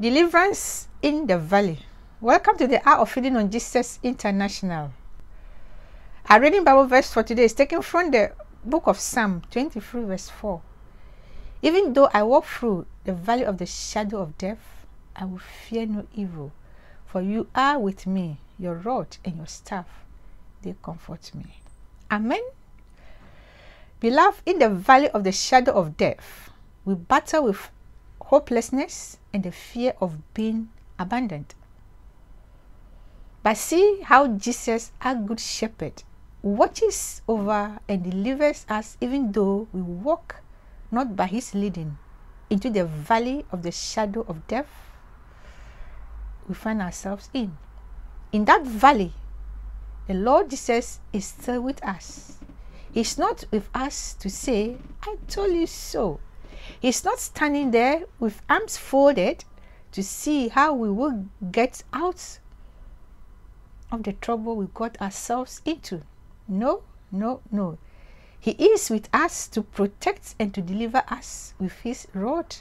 Deliverance in the Valley. Welcome to the Hour of Feeding on Jesus International. Our reading Bible verse for today is taken from the book of Psalm 23, verse 4. Even though I walk through the valley of the shadow of death, I will fear no evil, for you are with me, your rod and your staff, they comfort me. Amen. Beloved, in the valley of the shadow of death, we battle with hopelessness and the fear of being abandoned. But see how Jesus, our good shepherd, watches over and delivers us even though we walk not by his leading into the valley of the shadow of death we find ourselves in. In that valley, the Lord Jesus is still with us. He's not with us to say, I told you so. He's not standing there with arms folded to see how we will get out of the trouble we got ourselves into. No, no, no. He is with us to protect and to deliver us with his rod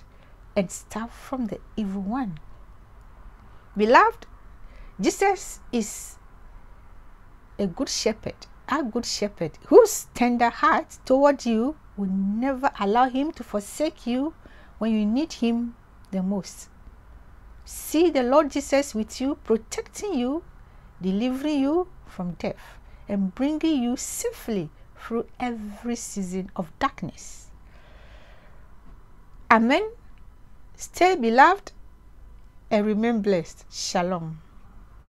and staff from the evil one. Beloved, Jesus is a good shepherd, a good shepherd, whose tender heart toward you will never allow him to forsake you when you need him the most. See the Lord Jesus with you, protecting you, delivering you from death, and bringing you safely through every season of darkness. Amen. Stay beloved and remain blessed. Shalom.